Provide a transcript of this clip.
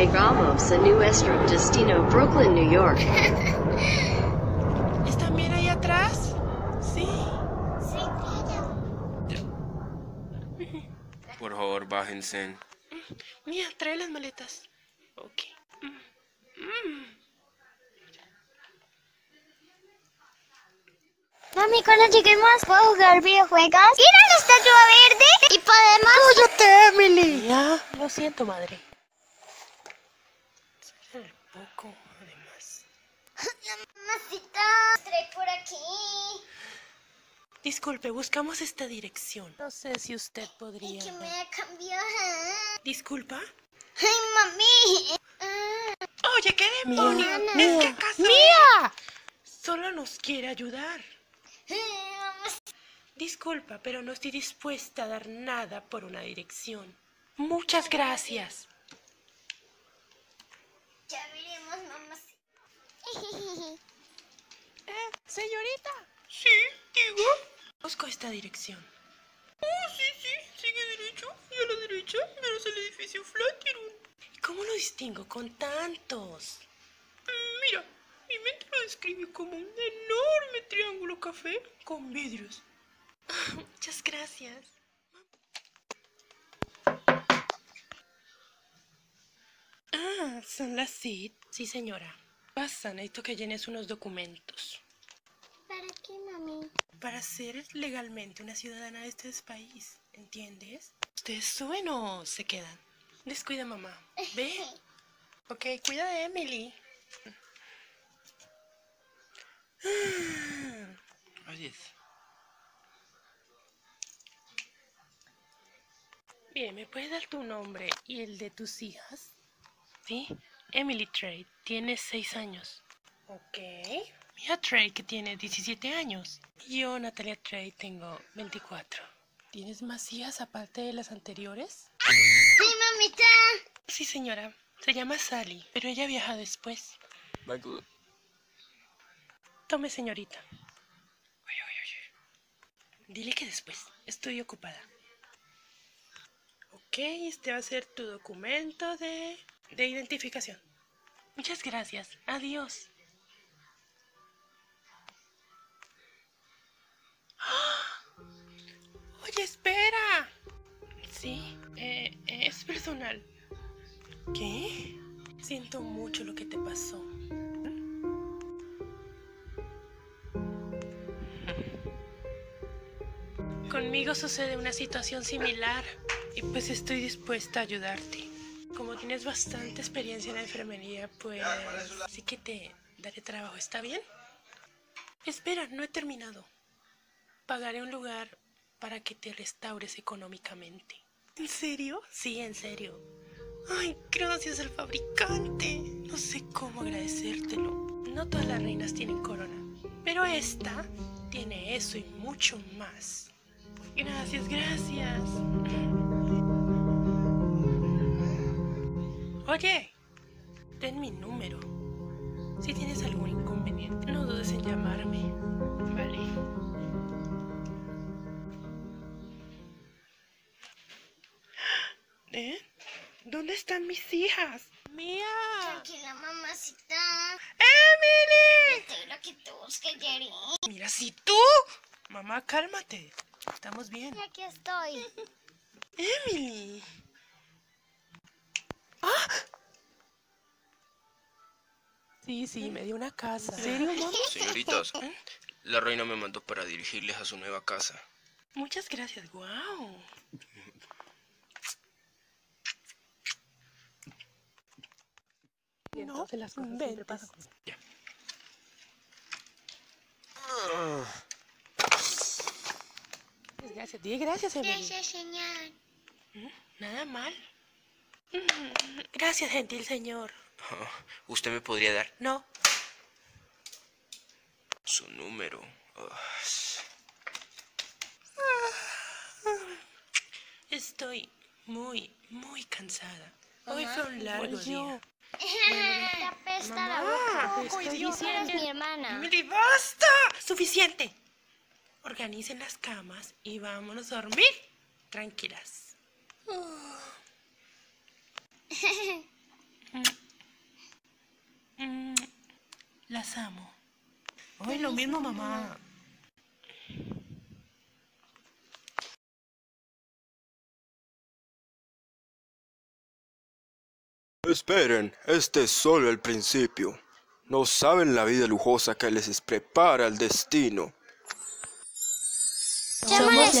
Llegamos a nuestro destino Brooklyn, New York. ¿Están bien ahí atrás? Sí. Sí, Por favor, bájense. Mía, trae las maletas. Ok. Mami, cuando lleguemos puedo jugar videojuegos. ¡Mira la estatua verde! Y podemos... ¡Cállate, Emily! Ya, lo siento, madre. Poco, además. Mamacita, estoy por aquí. Disculpe, buscamos esta dirección. No sé si usted ¿Y podría... que me cambió? ¿eh? Disculpa. ¡Ay, mami! Ah, Oye, ¿qué demonios? Mía, ¿Es que Mía, acaso ¡Mía! Solo nos quiere ayudar. Disculpa, pero no estoy dispuesta a dar nada por una dirección. Muchas gracias. Ya veremos, mamacita. Eh, señorita. Sí, digo. Busco esta dirección. Oh, sí, sí. Sigue derecho. Y a la derecha verás el edificio Flatiron. ¿Y cómo lo distingo con tantos? Mm, Mira, mi mente lo describe como un enorme triángulo café con vidrios. Muchas gracias. Ah, son las CID. Sí, señora. Pasa, necesito que llenes unos documentos. ¿Para qué, mami? Para ser legalmente una ciudadana de este país, ¿entiendes? ¿Ustedes suben o se quedan? Descuida, mamá. ¿Ve? Ok, cuida de Emily. Oye, Bien, ¿me puedes dar tu nombre y el de tus hijas? Sí, Emily Trade, tiene 6 años. Ok. Mia Trade, que tiene 17 años. Yo, Natalia Trade, tengo 24. ¿Tienes más hijas aparte de las anteriores? ¡Sí, mamita! Sí, señora. Se llama Sally, pero ella viaja después. Michael. Tome, señorita. Dile que después. Estoy ocupada. Ok, este va a ser tu documento de, de identificación. Muchas gracias. Adiós. ¡Ah! Oye, espera. Sí, eh, es personal. ¿Qué? Siento mucho lo que te pasó. Conmigo sucede una situación similar y pues estoy dispuesta a ayudarte. Como tienes bastante experiencia en la enfermería, pues sí que te daré trabajo, ¿está bien? Espera, no he terminado. Pagaré un lugar para que te restaures económicamente. ¿En serio? Sí, en serio. Ay, gracias al fabricante. No sé cómo agradecértelo. No todas las reinas tienen corona, pero esta tiene eso y mucho más. Gracias, gracias. Oye, ten mi número. Si tienes algún inconveniente, no dudes en llamarme. Vale. ¿Dónde están mis hijas? ¡Mía! Tranquila, mamacita. ¡Emily! Te lo que tú busques, Jerry. Mira, si tú... Mamá, cálmate. Estamos bien. Y aquí estoy. Emily. ¡Ah! Sí, sí, me dio una casa. ¿En serio, mamá? Señoritas, la reina me mandó para dirigirles a su nueva casa. Muchas gracias, wow. No, las cosas siempre pasa. Ya. Gracias, di gracias, Emily. Gracias, señor. Nada mal. Mm, Gracias, gentil señor. Ah, ¿Usted me podría dar No, su número? Estoy muy, muy cansada. Hoy fue un largo día. Apesta la boca. estoy diciendo. mi hermana. Emily, basta. Suficiente. Organicen las camas y vámonos a dormir tranquilas. Las amo. Ay, lo mismo, mamá. Esperen, este es solo el principio. No saben la vida lujosa que les prepara el destino. Somos